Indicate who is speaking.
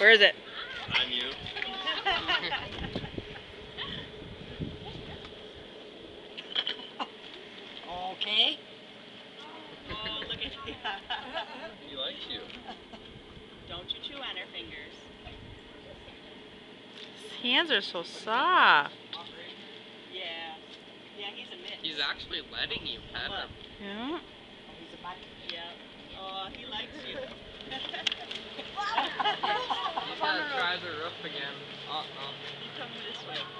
Speaker 1: Where is it?
Speaker 2: On you.
Speaker 3: Okay.
Speaker 4: Oh, look at you.
Speaker 2: He likes you.
Speaker 4: Don't you chew on her fingers.
Speaker 1: His hands are so soft.
Speaker 4: Yeah. Yeah, he's a mitt.
Speaker 2: He's actually letting you pet him.
Speaker 1: Yeah.
Speaker 3: Oh, he's a butt.
Speaker 4: Yeah. Oh, he likes you.
Speaker 2: I'll, I'll come this way.